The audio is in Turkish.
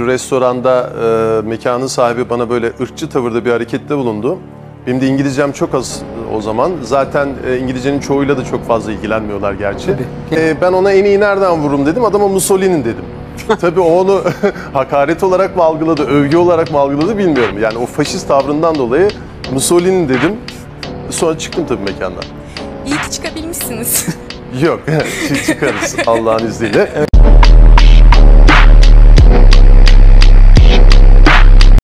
bir restoranda e, mekanın sahibi bana böyle ırkçı tavırda bir harekette bulundu. Benim de İngilizcem çok az o zaman. Zaten e, İngilizcenin çoğuyla da çok fazla ilgilenmiyorlar gerçi. E, ben ona en iyi nereden vururum dedim. Adama Mussolini dedim. Tabii o onu hakaret olarak mı algıladı, övgü olarak mı algıladı bilmiyorum. Yani o faşist tavrından dolayı Mussolini dedim. Sonra çıktım tabii mekandan. İyi ki çıkabilmişsiniz. Yok, çıkarız Allah'ın izniyle.